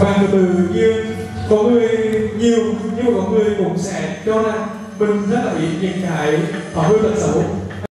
các từ từ như có người, nhiều nhưng mà có người cũng sẽ cho rằng mình rất là bị những cái thói hư tật xấu.